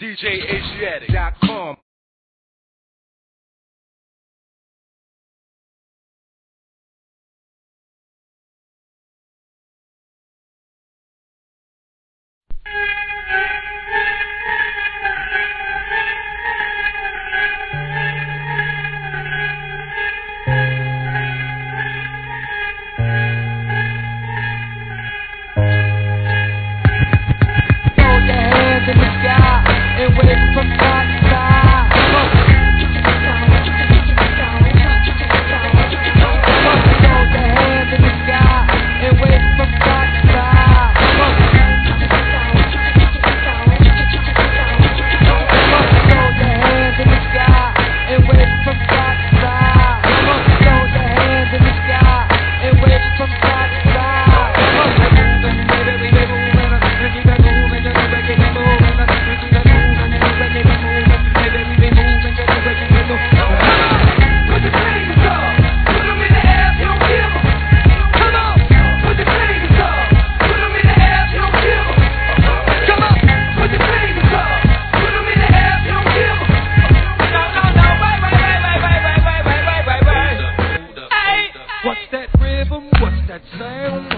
DJAsiatic.com.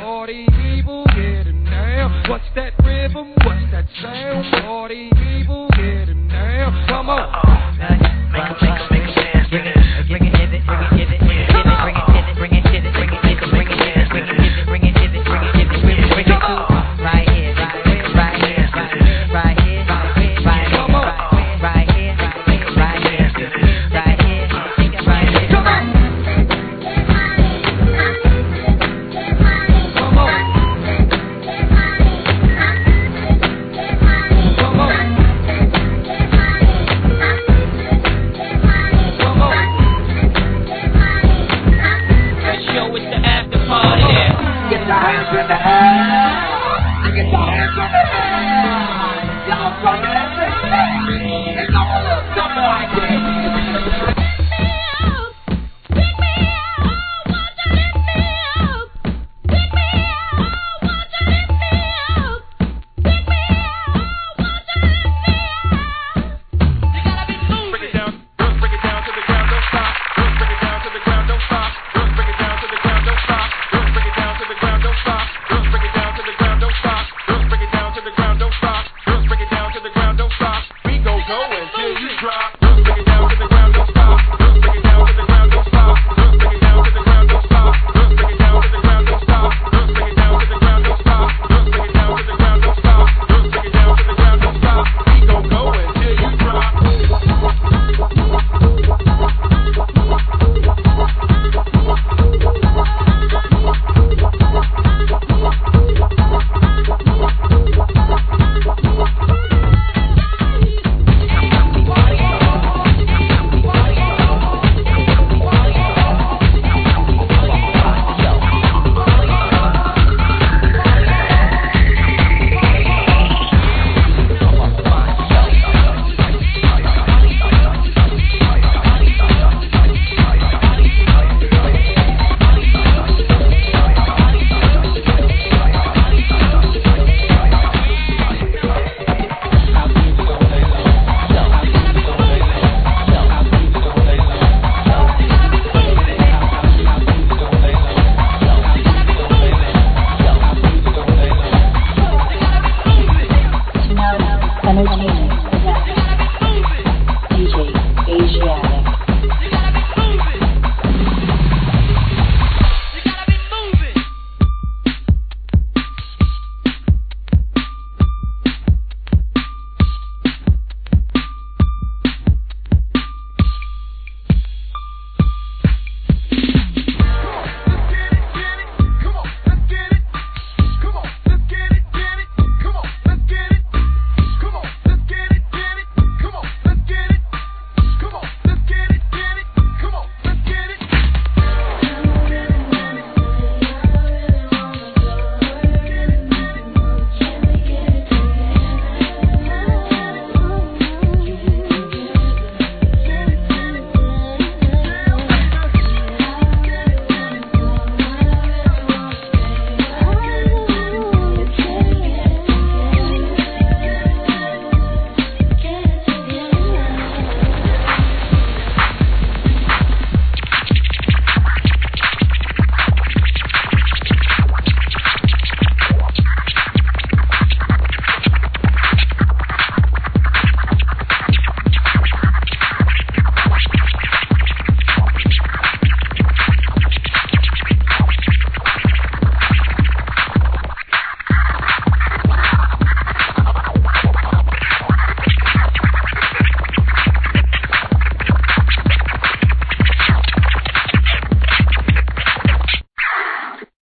Party people get it now. What's that rhythm? What's that sound? Party people get it now. Come on. Uh-oh. Now you make a, make a, make a.